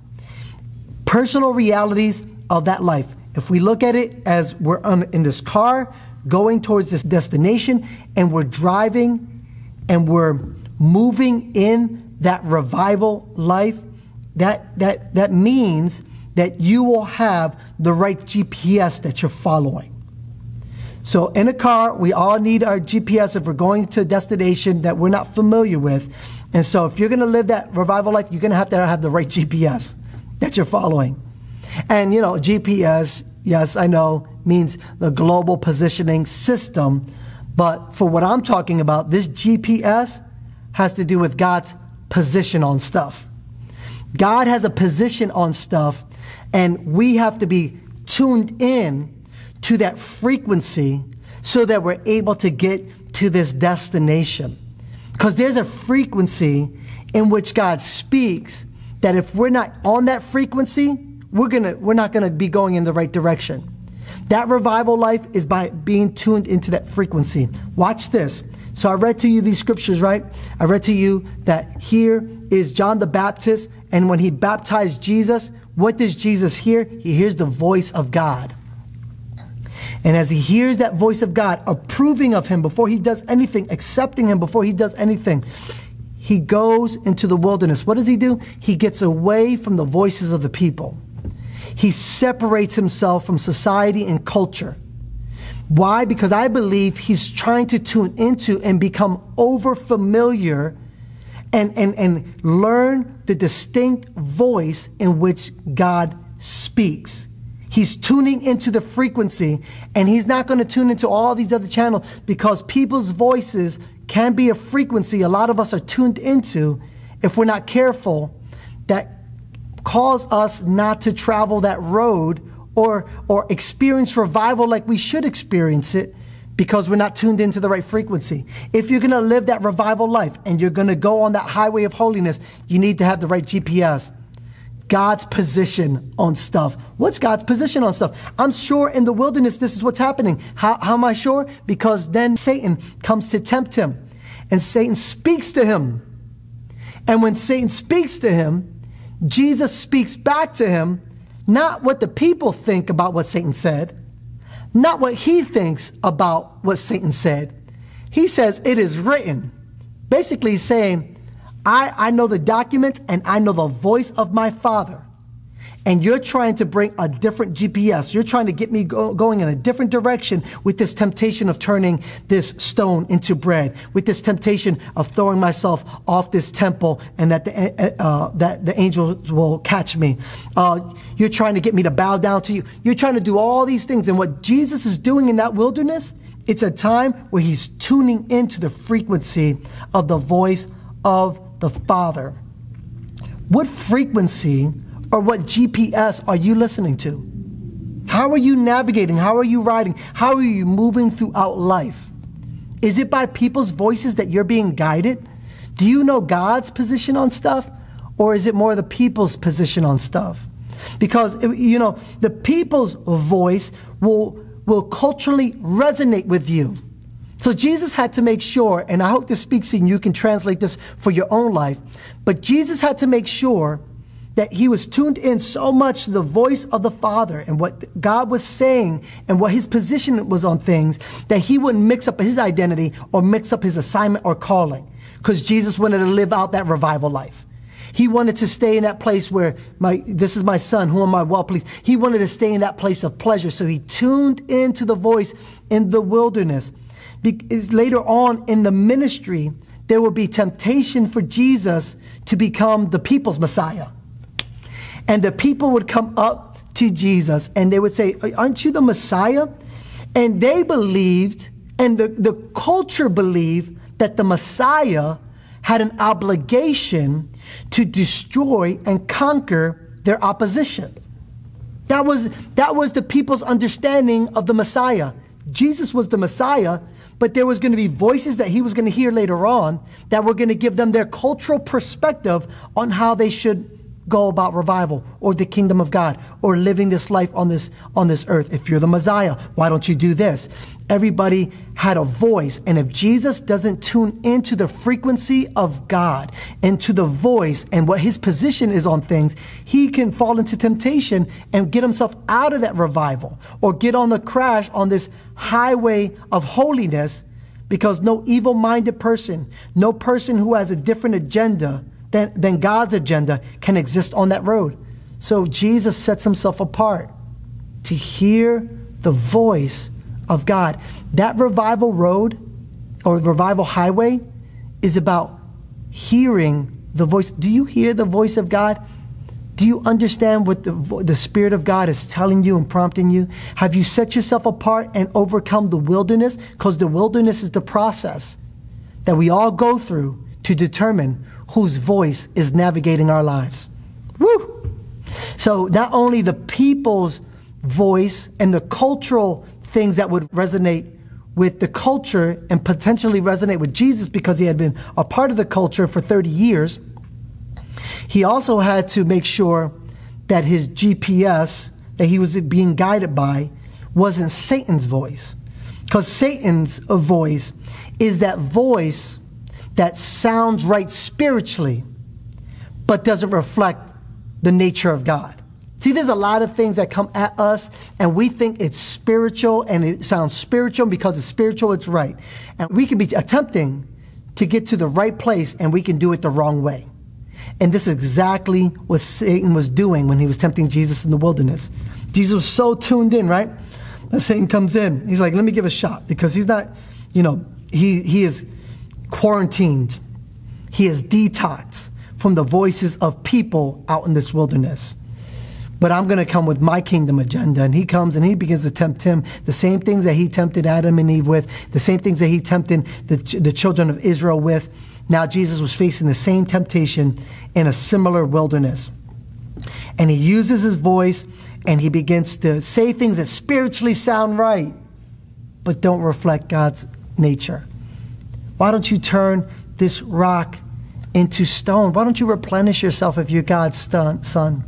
Speaker 1: Personal realities of that life. If we look at it as we're in this car going towards this destination and we're driving and we're moving in that revival life, that, that, that means that you will have the right GPS that you're following. So, in a car, we all need our GPS if we're going to a destination that we're not familiar with. And so, if you're going to live that revival life, you're going to have to have the right GPS that you're following. And, you know, GPS, yes, I know, means the global positioning system. But for what I'm talking about, this GPS has to do with God's position on stuff. God has a position on stuff and we have to be tuned in to that frequency so that we're able to get to this destination. Because there's a frequency in which God speaks that if we're not on that frequency, we're gonna we're not gonna be going in the right direction. That revival life is by being tuned into that frequency. Watch this. So I read to you these scriptures, right? I read to you that here is John the Baptist, and when he baptized Jesus, what does Jesus hear? He hears the voice of God. And as he hears that voice of God, approving of him before he does anything, accepting him before he does anything, he goes into the wilderness. What does he do? He gets away from the voices of the people. He separates himself from society and culture. Why? Because I believe he's trying to tune into and become over familiar and, and, and learn the distinct voice in which God speaks. He's tuning into the frequency and he's not going to tune into all these other channels because people's voices can be a frequency a lot of us are tuned into if we're not careful, that cause us not to travel that road or, or experience revival like we should experience it because we're not tuned into the right frequency. If you're going to live that revival life and you're going to go on that highway of holiness, you need to have the right GPS. God's position on stuff. What's God's position on stuff? I'm sure in the wilderness, this is what's happening. How, how am I sure? Because then Satan comes to tempt him and Satan speaks to him. And when Satan speaks to him, Jesus speaks back to him, not what the people think about what Satan said, not what he thinks about what Satan said. He says, It is written. Basically, saying, I, I know the documents and I know the voice of my Father. And you're trying to bring a different GPS. You're trying to get me go, going in a different direction with this temptation of turning this stone into bread, with this temptation of throwing myself off this temple and that the, uh, uh that the angels will catch me. Uh, you're trying to get me to bow down to you. You're trying to do all these things. And what Jesus is doing in that wilderness, it's a time where he's tuning into the frequency of the voice of the Father. What frequency or what GPS are you listening to? How are you navigating? How are you riding? How are you moving throughout life? Is it by people's voices that you're being guided? Do you know God's position on stuff? Or is it more the people's position on stuff? Because, you know, the people's voice will, will culturally resonate with you. So Jesus had to make sure, and I hope this speaks and you can translate this for your own life, but Jesus had to make sure that he was tuned in so much to the voice of the Father and what God was saying and what his position was on things that he wouldn't mix up his identity or mix up his assignment or calling. Because Jesus wanted to live out that revival life. He wanted to stay in that place where my, this is my son, who am I well pleased. He wanted to stay in that place of pleasure. So he tuned into the voice in the wilderness later on in the ministry, there will be temptation for Jesus to become the people's Messiah. And the people would come up to Jesus and they would say, Aren't you the Messiah? And they believed, and the, the culture believed, that the Messiah had an obligation to destroy and conquer their opposition. That was, that was the people's understanding of the Messiah. Jesus was the Messiah, but there was going to be voices that he was going to hear later on that were going to give them their cultural perspective on how they should go about revival or the kingdom of God or living this life on this on this earth. If you're the Messiah, why don't you do this? Everybody had a voice, and if Jesus doesn't tune into the frequency of God, into the voice and what his position is on things, he can fall into temptation and get himself out of that revival or get on the crash on this highway of holiness because no evil-minded person, no person who has a different agenda than, than God's agenda can exist on that road. So Jesus sets himself apart to hear the voice of God. That revival road or revival highway is about hearing the voice. Do you hear the voice of God? Do you understand what the, the Spirit of God is telling you and prompting you? Have you set yourself apart and overcome the wilderness? Because the wilderness is the process that we all go through to determine whose voice is navigating our lives. Woo! So not only the people's voice and the cultural things that would resonate with the culture and potentially resonate with Jesus because he had been a part of the culture for 30 years, he also had to make sure that his GPS that he was being guided by wasn't Satan's voice. Because Satan's voice is that voice that sounds right spiritually, but doesn't reflect the nature of God. See, there's a lot of things that come at us, and we think it's spiritual, and it sounds spiritual because it's spiritual, it's right. And we can be attempting to get to the right place, and we can do it the wrong way. And this is exactly what Satan was doing when he was tempting Jesus in the wilderness. Jesus was so tuned in, right? That Satan comes in. He's like, let me give a shot because he's not, you know, he, he is quarantined. He is detoxed from the voices of people out in this wilderness. But I'm going to come with my kingdom agenda. And he comes and he begins to tempt him the same things that he tempted Adam and Eve with, the same things that he tempted the, the children of Israel with. Now, Jesus was facing the same temptation in a similar wilderness. And he uses his voice and he begins to say things that spiritually sound right, but don't reflect God's nature. Why don't you turn this rock into stone? Why don't you replenish yourself if you're God's son?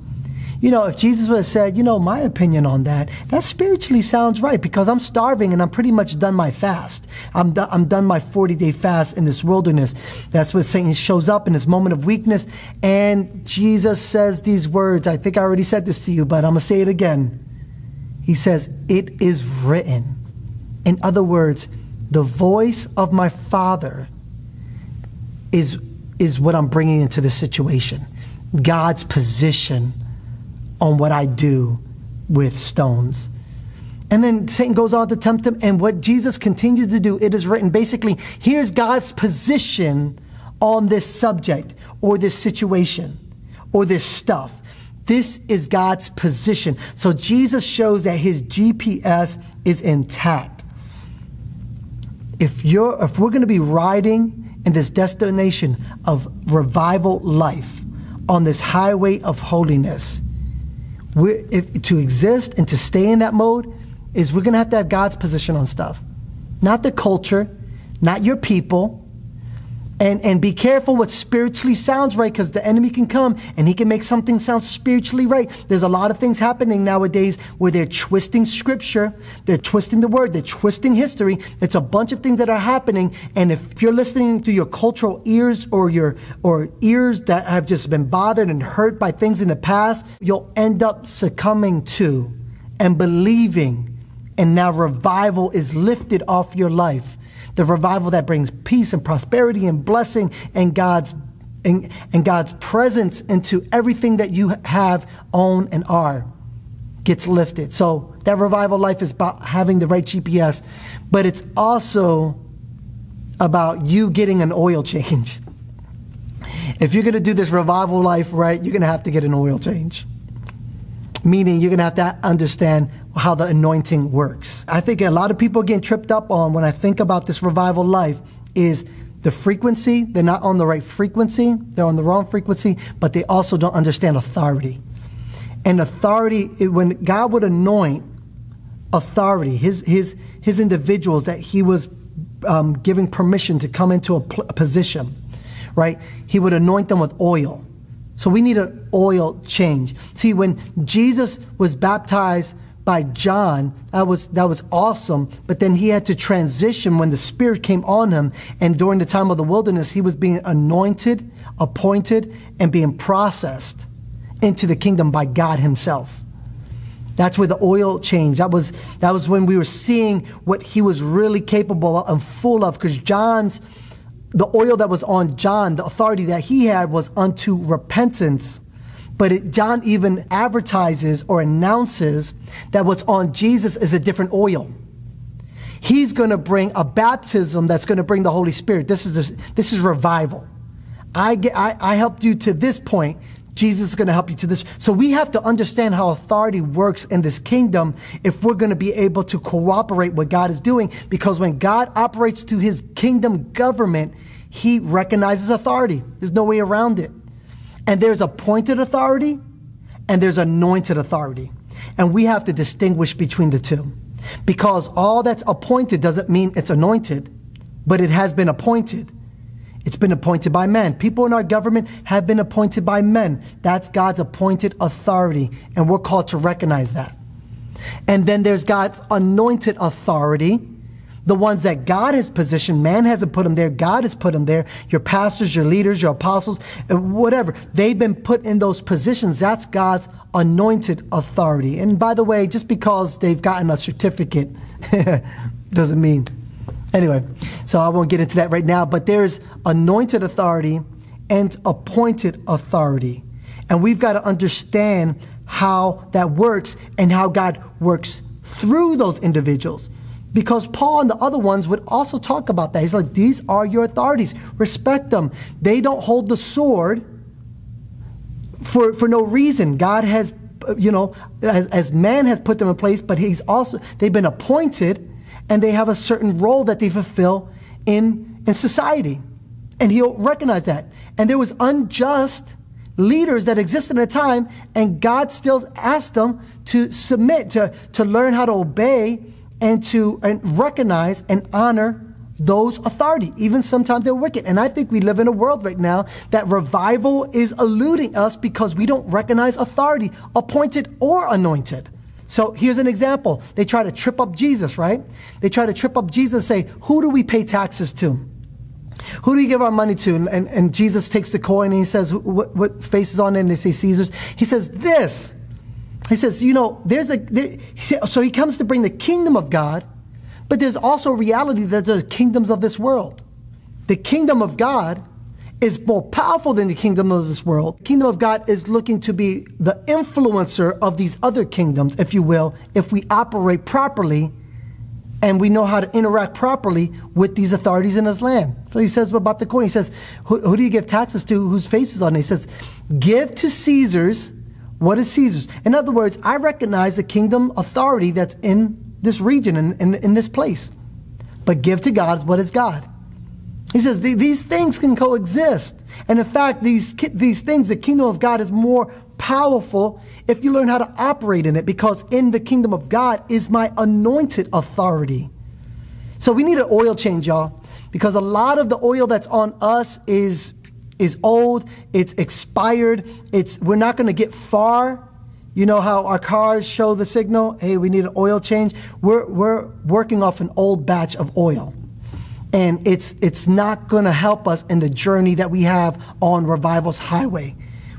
Speaker 1: You know, if Jesus would have said, you know, my opinion on that, that spiritually sounds right because I'm starving and I'm pretty much done my fast. I'm, do- I'm done my 40 day fast in this wilderness. That's what Satan shows up in his moment of weakness. And Jesus says these words. I think I already said this to you, but I'm going to say it again. He says, It is written. In other words, the voice of my Father is, is what I'm bringing into this situation. God's position on what I do with stones. And then Satan goes on to tempt him. And what Jesus continues to do, it is written basically, here's God's position on this subject or this situation or this stuff. This is God's position. So Jesus shows that his GPS is intact. If you're if we're going to be riding in this destination of revival life on this highway of holiness, we're, if, to exist and to stay in that mode is we're going to have to have God's position on stuff, not the culture, not your people. And, and be careful what spiritually sounds right because the enemy can come and he can make something sound spiritually right. There's a lot of things happening nowadays where they're twisting scripture, they're twisting the word, they're twisting history. It's a bunch of things that are happening. And if you're listening to your cultural ears or your or ears that have just been bothered and hurt by things in the past, you'll end up succumbing to and believing. And now revival is lifted off your life the revival that brings peace and prosperity and blessing and God's and, and God's presence into everything that you have, own, and are gets lifted. So that revival life is about having the right GPS, but it's also about you getting an oil change. If you're going to do this revival life right, you're going to have to get an oil change. Meaning you're going to have to understand how the anointing works. I think a lot of people get tripped up on when I think about this revival life is the frequency. They're not on the right frequency, they're on the wrong frequency, but they also don't understand authority. And authority, when God would anoint authority, his, his, his individuals that he was um, giving permission to come into a, a position, right? He would anoint them with oil. So we need an oil change. See, when Jesus was baptized by John. That was, that was awesome. But then he had to transition when the Spirit came on him. And during the time of the wilderness, he was being anointed, appointed, and being processed into the kingdom by God himself. That's where the oil changed. That was, that was when we were seeing what he was really capable and full of. Because John's, the oil that was on John, the authority that he had was unto repentance but it, John even advertises or announces that what's on Jesus is a different oil. He's going to bring a baptism that's going to bring the Holy Spirit. This is this is revival. I, get, I, I helped you to this point. Jesus is going to help you to this. So we have to understand how authority works in this kingdom if we're going to be able to cooperate what God is doing. Because when God operates to his kingdom government, he recognizes authority. There's no way around it. And there's appointed authority and there's anointed authority. And we have to distinguish between the two. Because all that's appointed doesn't mean it's anointed, but it has been appointed. It's been appointed by men. People in our government have been appointed by men. That's God's appointed authority, and we're called to recognize that. And then there's God's anointed authority, the ones that God has positioned, man hasn't put them there, God has put them there. Your pastors, your leaders, your apostles, uh, whatever. They've been put in those positions. That's God's anointed authority. And by the way, just because they've gotten a certificate doesn't mean. Anyway, so I won't get into that right now, but there's anointed authority and appointed authority. And we've got to understand how that works and how God works through those individuals. Because Paul and the other ones would also talk about that. He's like, these are your authorities. Respect them. They don't hold the sword for, for no reason. God has, you know, as, as man has put them in place, but he's also, they've been appointed and they have a certain role that they fulfill in, in society. And he'll recognize that. And there was unjust leaders that existed at the time, and God still asked them to submit, to, to learn how to obey and to and recognize and honor those authority. Even sometimes they're wicked. And I think we live in a world right now that revival is eluding us because we don't recognize authority, appointed or anointed. So here's an example. They try to trip up Jesus, right? They try to trip up Jesus and say, who do we pay taxes to? Who do we give our money to? And, and, and Jesus takes the coin and he says, what, what face is on it? And they say, Caesar's. He says, this. He says, you know, there's a, there, so he comes to bring the kingdom of God, but there's also a reality that there's kingdoms of this world. The kingdom of God is more powerful than the kingdom of this world. The kingdom of God is looking to be the influencer of these other kingdoms, if you will, if we operate properly and we know how to interact properly with these authorities in his land. So he says about the coin, he says, who, who do you give taxes to whose face is on it? He says, give to Caesar's what is Caesar's. In other words, I recognize the kingdom authority that's in this region, in, in, in this place. But give to God what is God. He says these things can coexist. And in fact, these, these things, the kingdom of God is more powerful if you learn how to operate in it because in the kingdom of God is my anointed authority. So we need an oil change, y'all, because a lot of the oil that's on us is, is old, it's expired, it's, we're not going to get far. You know how our cars show the signal, hey, we need an oil change? We're, we're working off an old batch of oil and it's it's not going to help us in the journey that we have on revival's highway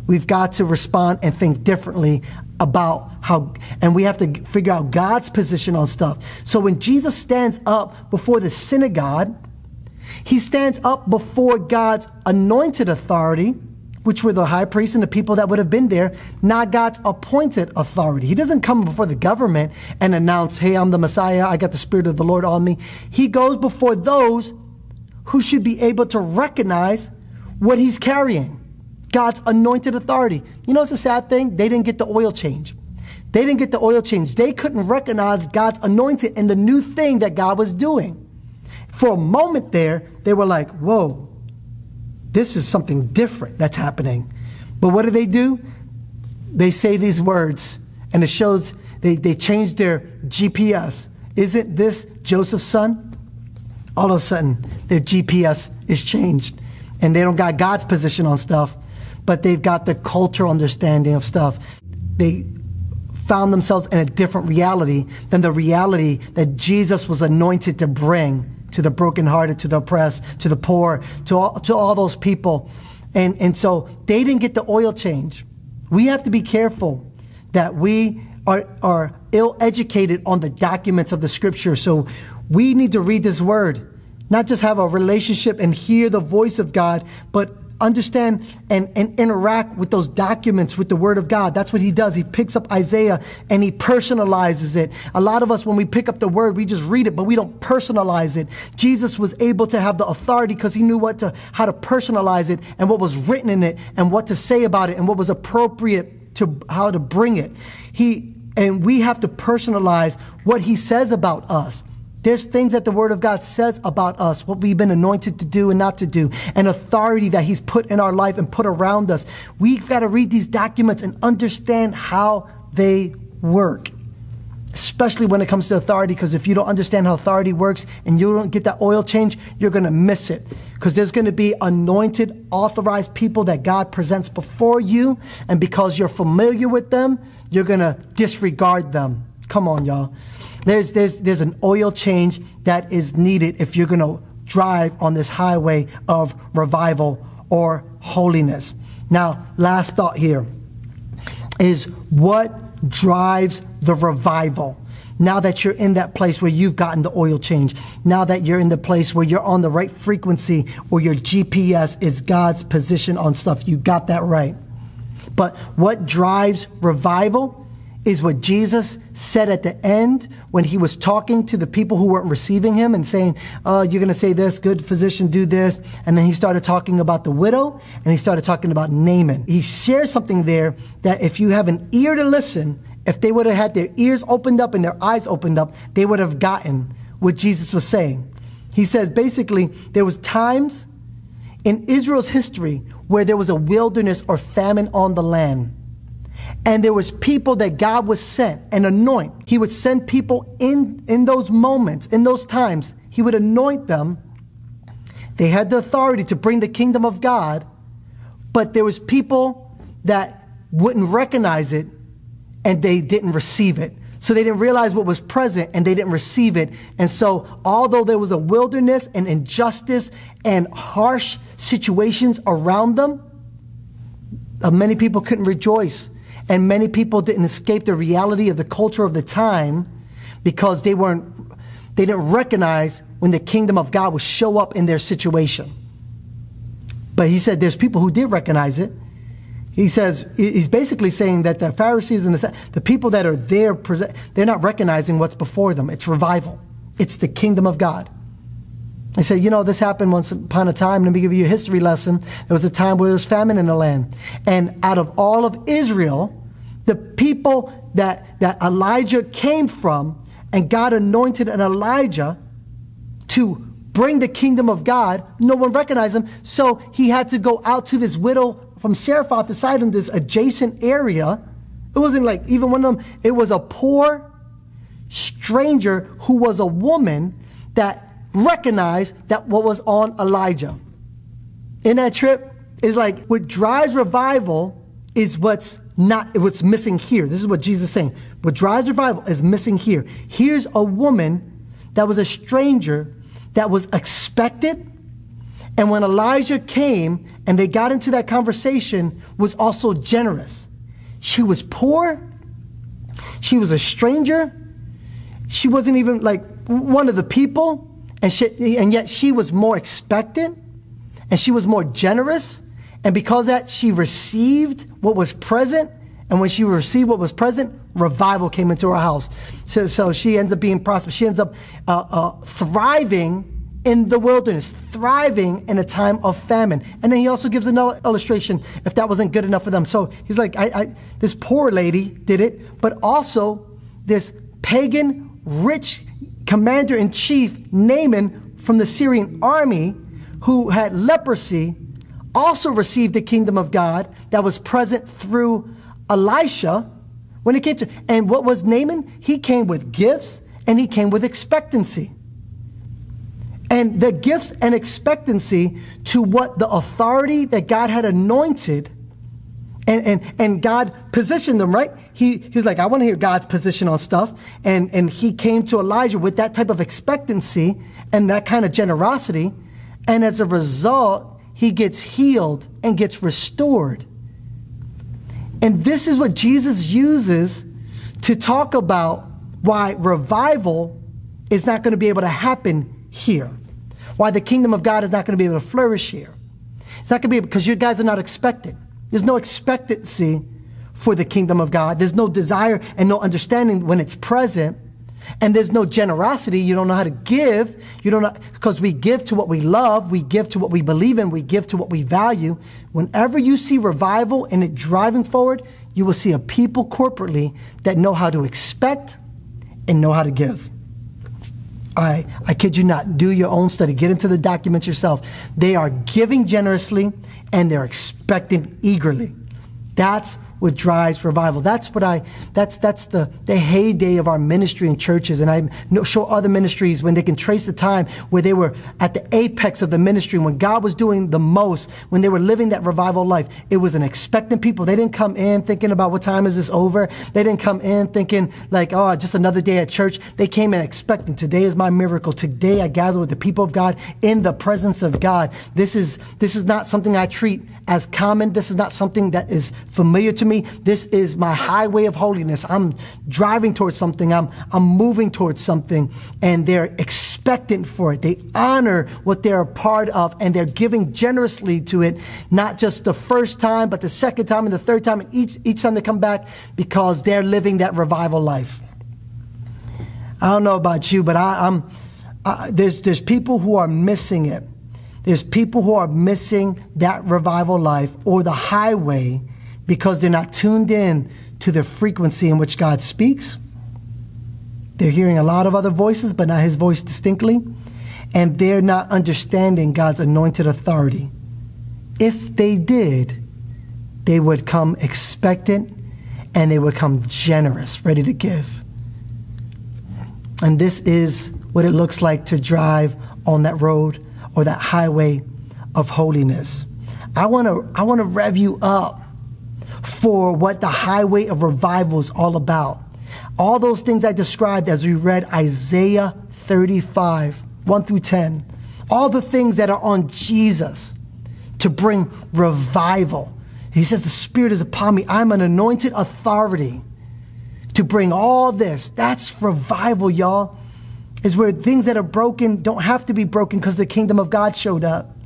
Speaker 1: we've got to respond and think differently about how and we have to figure out god's position on stuff so when jesus stands up before the synagogue he stands up before god's anointed authority which were the high priests and the people that would have been there, not God's appointed authority. He doesn't come before the government and announce, hey, I'm the Messiah, I got the Spirit of the Lord on me. He goes before those who should be able to recognize what he's carrying God's anointed authority. You know, it's a sad thing? They didn't get the oil change. They didn't get the oil change. They couldn't recognize God's anointed and the new thing that God was doing. For a moment there, they were like, whoa, this is something different that's happening. But what do they do? They say these words, and it shows they, they changed their GPS. Isn't this Joseph's son? All of a sudden, their GPS is changed, and they don't got God's position on stuff, but they've got the cultural understanding of stuff. They found themselves in a different reality than the reality that Jesus was anointed to bring to the brokenhearted, to the oppressed, to the poor, to all, to all those people. And, and so they didn't get the oil change. We have to be careful that we are, are ill educated on the documents of the scripture. So we need to read this word, not just have a relationship and hear the voice of God, but understand and, and interact with those documents with the Word of God. That's what he does. He picks up Isaiah and he personalizes it. A lot of us, when we pick up the Word, we just read it, but we don't personalize it. Jesus was able to have the authority because he knew what to, how to personalize it and what was written in it and what to say about it and what was appropriate to how to bring it. He, and we have to personalize what he says about us. There's things that the Word of God says about us, what we've been anointed to do and not to do, and authority that He's put in our life and put around us. We've got to read these documents and understand how they work, especially when it comes to authority, because if you don't understand how authority works and you don't get that oil change, you're going to miss it. Because there's going to be anointed, authorized people that God presents before you, and because you're familiar with them, you're going to disregard them. Come on, y'all. There's, there's, there's an oil change that is needed if you're going to drive on this highway of revival or holiness. Now, last thought here is what drives the revival? Now that you're in that place where you've gotten the oil change, now that you're in the place where you're on the right frequency or your GPS is God's position on stuff, you got that right. But what drives revival is what Jesus said at the end when he was talking to the people who weren't receiving him and saying, Oh, you're going to say this, good physician, do this. And then he started talking about the widow and he started talking about Naaman. He shares something there that if you have an ear to listen, if they would have had their ears opened up and their eyes opened up, they would have gotten what Jesus was saying. He says basically, there was times in Israel's history where there was a wilderness or famine on the land, and there was people that God would send and anoint. He would send people in, in those moments, in those times. He would anoint them. They had the authority to bring the kingdom of God, but there was people that wouldn't recognize it and they didn't receive it. So they didn't realize what was present and they didn't receive it. And so, although there was a wilderness and injustice and harsh situations around them, uh, many people couldn't rejoice. And many people didn't escape the reality of the culture of the time because they weren't, they didn't recognize when the kingdom of God would show up in their situation. But he said there's people who did recognize it he says, he's basically saying that the Pharisees and the, the people that are there, they're not recognizing what's before them. It's revival, it's the kingdom of God. He said, you know, this happened once upon a time. Let me give you a history lesson. There was a time where there was famine in the land. And out of all of Israel, the people that, that Elijah came from, and God anointed an Elijah to bring the kingdom of God, no one recognized him. So he had to go out to this widow from Zarephath to Sidon, this adjacent area. It wasn't like even one of them, it was a poor stranger who was a woman that recognized that what was on Elijah. In that trip, is like what drives revival is what's not what's missing here. This is what Jesus is saying. What drives revival is missing here. Here's a woman that was a stranger that was expected and when Elijah came and they got into that conversation, was also generous. She was poor. She was a stranger. She wasn't even like one of the people. And, she, and yet she was more expectant and she was more generous. And because that, she received what was present. And when she received what was present, revival came into her house. So, so she ends up being prosperous. She ends up uh, uh, thriving in the wilderness, thriving in a time of famine. And then he also gives another illustration if that wasn't good enough for them. So he's like, I, I, this poor lady did it, but also this pagan, rich commander in chief, Naaman from the Syrian army, who had leprosy, also received the kingdom of God that was present through Elisha when it came to. And what was Naaman? He came with gifts and he came with expectancy and the gifts and expectancy to what the authority that God had anointed and, and, and God positioned them, right? He, he was like, I want to hear God's position on stuff. And, and he came to Elijah with that type of expectancy and that kind of generosity. And as a result, he gets healed and gets restored. And this is what Jesus uses to talk about why revival is not going to be able to happen here why the kingdom of God is not going to be able to flourish here. It's not going to be because you guys are not expected. There's no expectancy for the kingdom of God. There's no desire and no understanding when it's present. And there's no generosity. You don't know how to give. You don't know, because we give to what we love. We give to what we believe in. We give to what we value. Whenever you see revival and it driving forward, you will see a people corporately that know how to expect and know how to give. I, I kid you not, do your own study, get into the documents yourself. They are giving generously and they're expecting eagerly. That's what drives revival. That's what I, that's, that's the, the heyday of our ministry in churches. And I show other ministries when they can trace the time where they were at the apex of the ministry, when God was doing the most, when they were living that revival life. It was an expectant people. They didn't come in thinking about what time is this over. They didn't come in thinking like, oh, just another day at church. They came in expecting today is my miracle. Today I gather with the people of God in the presence of God. This is, this is not something I treat as common. This is not something that is familiar to me. This is my highway of holiness. I'm driving towards something. I'm, I'm moving towards something and they're expectant for it. They honor what they're a part of and they're giving generously to it, not just the first time, but the second time and the third time and each, each time they come back because they're living that revival life. I don't know about you, but I, am there's, there's people who are missing it. There's people who are missing that revival life or the highway because they're not tuned in to the frequency in which God speaks. They're hearing a lot of other voices, but not his voice distinctly. And they're not understanding God's anointed authority. if they did, they would come expectant and they would come generous, ready to give. And this is what it looks like to drive on that road or that highway of holiness. I want to I want to rev you up for what the highway of revival is all about. All those things I described as we read Isaiah 35, 1 through 10. All the things that are on Jesus to bring revival. He says, The Spirit is upon me. I'm an anointed authority to bring all this. That's revival, y'all. Is where things that are broken don't have to be broken because the kingdom of God showed up.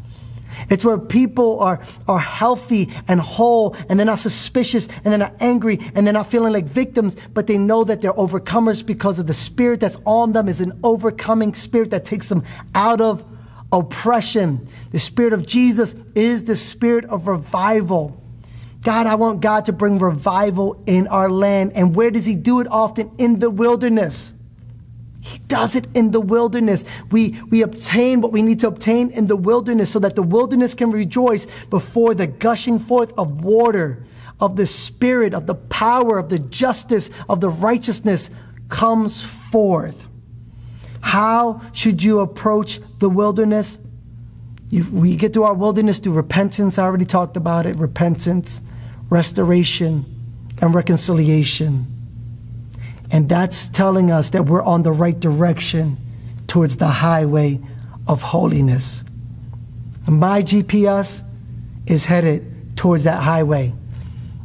Speaker 1: It's where people are, are healthy and whole and they're not suspicious and they're not angry and they're not feeling like victims, but they know that they're overcomers because of the spirit that's on them is an overcoming spirit that takes them out of oppression. The spirit of Jesus is the spirit of revival. God, I want God to bring revival in our land. And where does He do it often? In the wilderness. He does it in the wilderness. We, we obtain what we need to obtain in the wilderness so that the wilderness can rejoice before the gushing forth of water, of the spirit, of the power, of the justice, of the righteousness comes forth. How should you approach the wilderness? You, we get to our wilderness through repentance. I already talked about it repentance, restoration, and reconciliation. And that's telling us that we're on the right direction towards the highway of holiness. My GPS is headed towards that highway.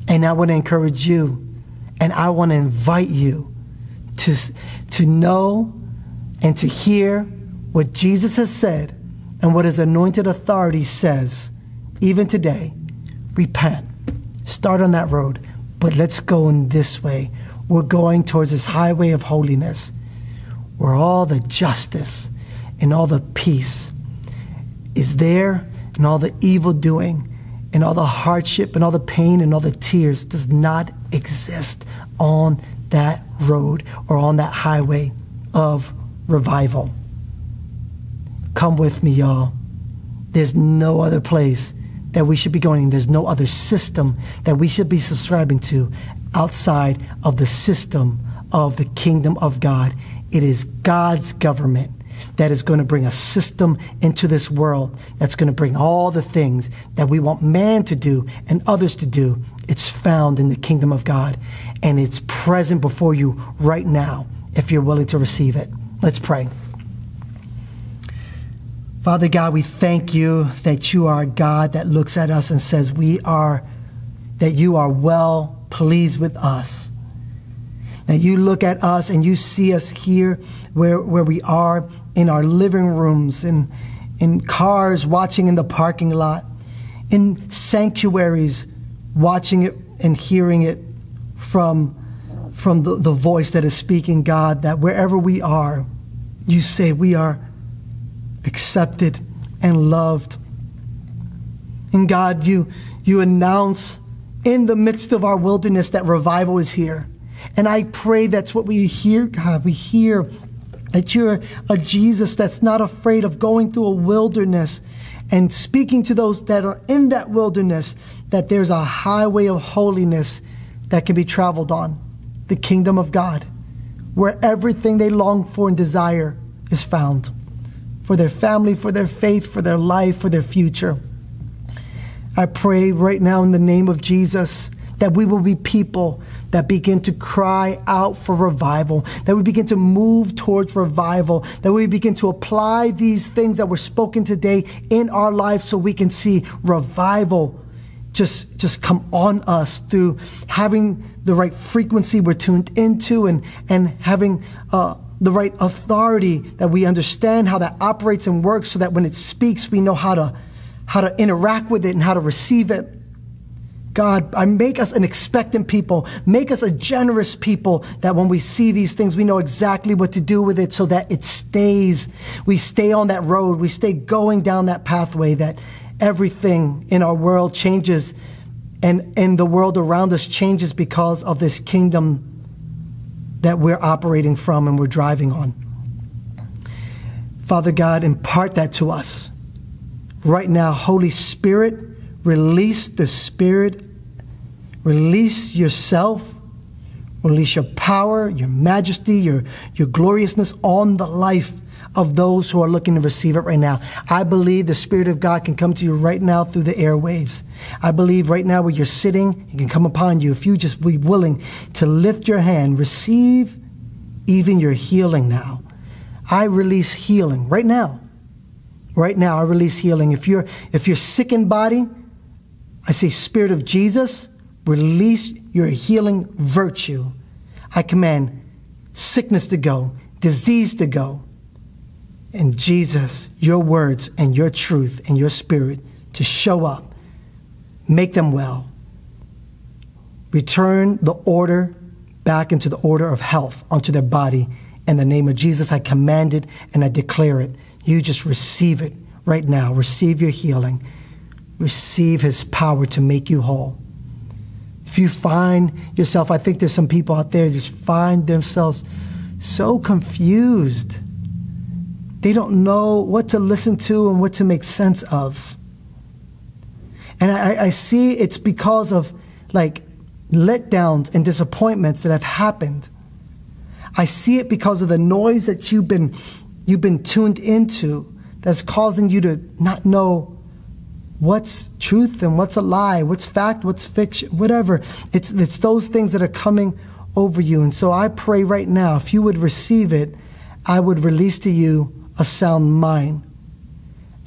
Speaker 1: And I want to encourage you and I want to invite you to, to know and to hear what Jesus has said and what his anointed authority says, even today. Repent. Start on that road, but let's go in this way we're going towards this highway of holiness where all the justice and all the peace is there and all the evil doing and all the hardship and all the pain and all the tears does not exist on that road or on that highway of revival. Come with me, y'all. There's no other place that we should be going. There's no other system that we should be subscribing to outside of the system of the kingdom of God. It is God's government that is going to bring a system into this world that's going to bring all the things that we want man to do and others to do. It's found in the kingdom of God and it's present before you right now if you're willing to receive it. Let's pray. Father God, we thank you that you are a God that looks at us and says, We are, that you are well pleased with us. That you look at us and you see us here where, where we are in our living rooms, in, in cars watching in the parking lot, in sanctuaries watching it and hearing it from, from the, the voice that is speaking, God, that wherever we are, you say we are accepted and loved. And God, you, you announce in the midst of our wilderness that revival is here. And I pray that's what we hear, God. We hear that you're a Jesus that's not afraid of going through a wilderness and speaking to those that are in that wilderness that there's a highway of holiness that can be traveled on, the kingdom of God, where everything they long for and desire is found for their family, for their faith, for their life, for their future. I pray right now in the name of Jesus that we will be people that begin to cry out for revival, that we begin to move towards revival, that we begin to apply these things that were spoken today in our life so we can see revival just, just come on us through having the right frequency we're tuned into and, and having uh, the right authority that we understand how that operates and works so that when it speaks, we know how to how to interact with it and how to receive it. God, I make us an expectant people. Make us a generous people that when we see these things, we know exactly what to do with it so that it stays. We stay on that road. We stay going down that pathway that everything in our world changes and in the world around us changes because of this kingdom that we're operating from and we're driving on. Father God, impart that to us right now, Holy Spirit, release the Spirit, release yourself, release your power, your majesty, your, your gloriousness on the life of those who are looking to receive it right now. I believe the Spirit of God can come to you right now through the airwaves. I believe right now where you're sitting, He can come upon you if you just be willing to lift your hand, receive even your healing now. I release healing right now. Right now, I release healing. If you're if you're sick in body, I say, Spirit of Jesus, release your healing virtue. I command sickness to go, disease to go, and Jesus, your words and your truth and your spirit to show up, make them well. Return the order back into the order of health onto their body. In the name of Jesus, I command it and I declare it. You just receive it right now. Receive your healing. Receive his power to make you whole. If you find yourself, I think there's some people out there just find themselves so confused they don't know what to listen to and what to make sense of. And I, I see it's because of like letdowns and disappointments that have happened. I see it because of the noise that you've been you've been tuned into that's causing you to not know what's truth and what's a lie, what's fact, what's fiction, whatever. It's it's those things that are coming over you. And so I pray right now, if you would receive it, I would release to you a sound mind.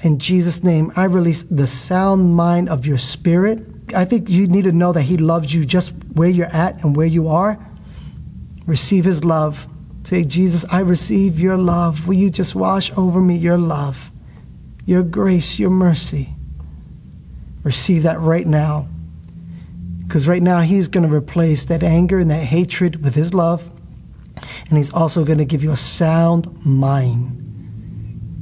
Speaker 1: In Jesus' name, I release the sound mind of your spirit. I think you need to know that He loves you just where you're at and where you are. Receive His love. Say, Jesus, I receive your love. Will you just wash over me your love, your grace, your mercy? Receive that right now. Because right now, He's going to replace that anger and that hatred with His love. And He's also going to give you a sound mind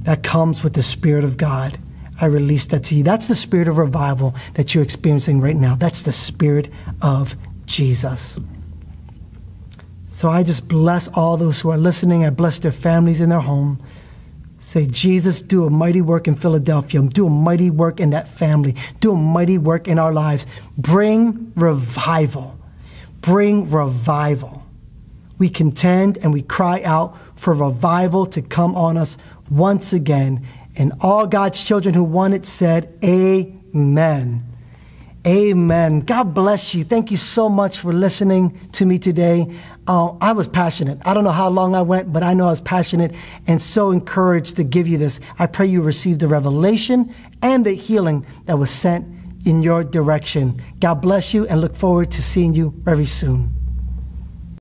Speaker 1: that comes with the Spirit of God. I release that to you. That's the spirit of revival that you're experiencing right now. That's the spirit of Jesus. So I just bless all those who are listening. I bless their families in their home. Say, Jesus, do a mighty work in Philadelphia. Do a mighty work in that family. Do a mighty work in our lives. Bring revival. Bring revival. We contend and we cry out for revival to come on us once again. And all God's children who want it said, Amen. Amen. God bless you. Thank you so much for listening to me today. Uh, I was passionate. I don't know how long I went, but I know I was passionate and so encouraged to give you this. I pray you receive the revelation and the healing that was sent in your direction. God bless you and look forward to seeing you very soon.